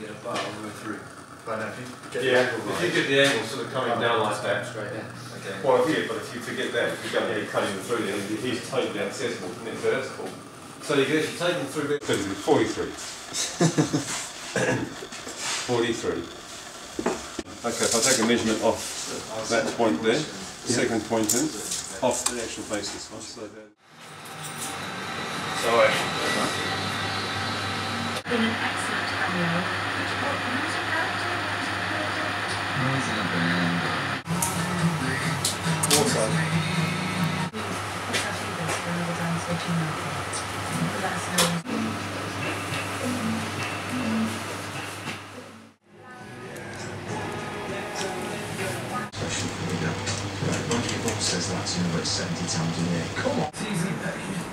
if you get the Yeah, angle if right. you get the angle sort of coming down like that. Straight in. Okay. Well, if you, but if you forget that, if you're going to be cutting them through there, he's totally accessible from it vertical. So you can actually take them through there. 43. 43. Okay, if I take a measurement off that point there, second point in, off the actual basis. I'll slow down. Sorry. Been an excellent cameo. What music character? What's that figure for another dance or two market? Let us know. Especially for me, Like, when your boss says to about 70 times a year, come on. TV,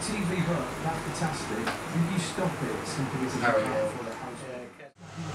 TV book, that's fantastic. If you stop it something because Harry, you yeah. can't afford a house.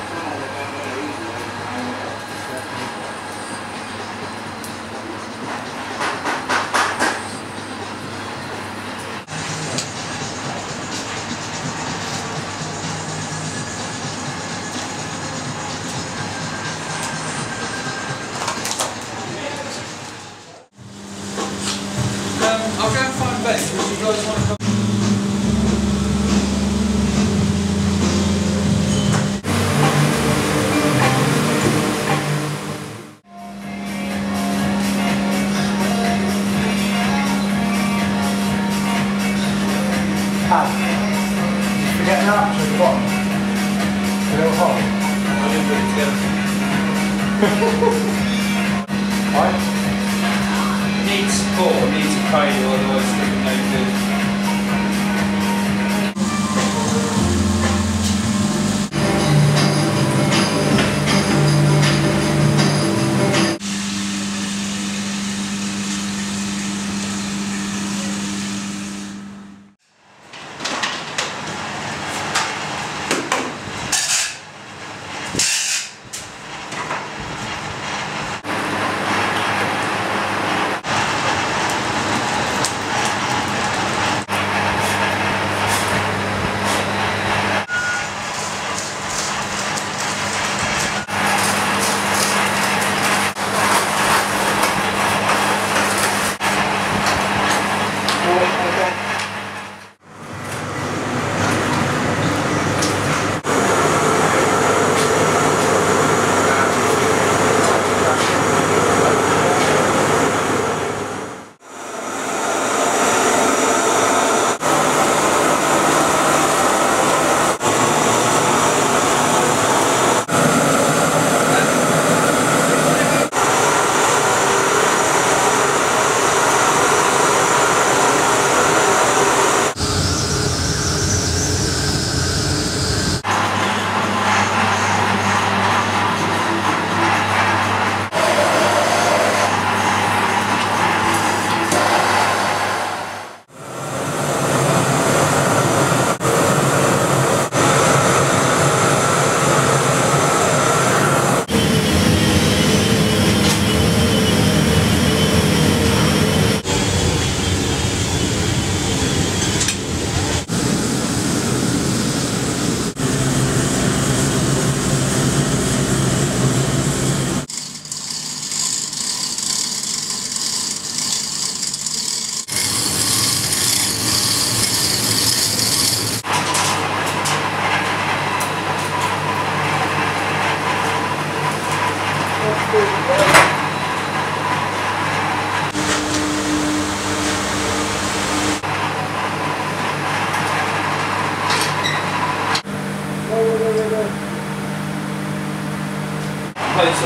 an arch at the bottom. A little hole. I didn't put it together. Right? Needs support, needs a cradle, otherwise it's to no good.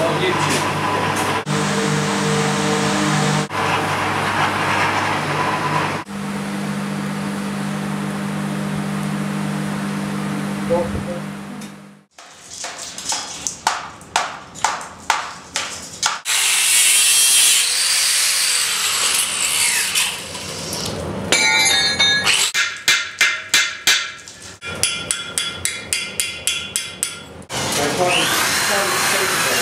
嗯好的好